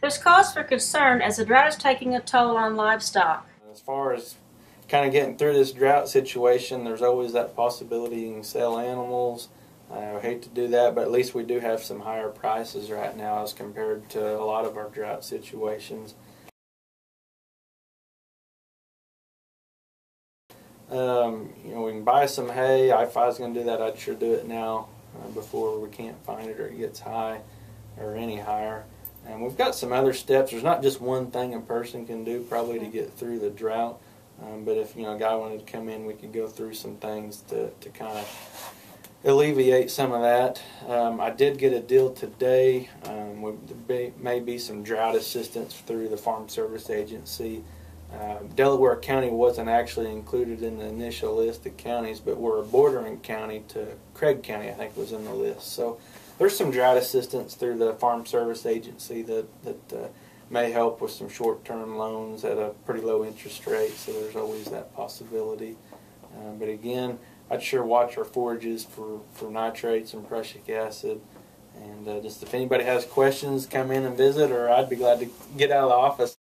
There's cause for concern as the drought is taking a toll on livestock. As far as kind of getting through this drought situation, there's always that possibility you can sell animals. I hate to do that, but at least we do have some higher prices right now as compared to a lot of our drought situations. Um, you know, we can buy some hay. If I was going to do that, I'd sure do it now uh, before we can't find it or it gets high or any higher. And we've got some other steps. There's not just one thing a person can do probably to get through the drought. Um, but if you know a guy wanted to come in, we could go through some things to, to kind of alleviate some of that. Um, I did get a deal today. Um, there may be some drought assistance through the Farm Service Agency. Uh, Delaware County wasn't actually included in the initial list of counties, but we're a bordering county to Craig County, I think was in the list. So there's some drought assistance through the Farm Service Agency that, that uh, may help with some short-term loans at a pretty low interest rate, so there's always that possibility. Uh, but again, I'd sure watch our forages for, for nitrates and prussic acid. And uh, just if anybody has questions, come in and visit, or I'd be glad to get out of the office.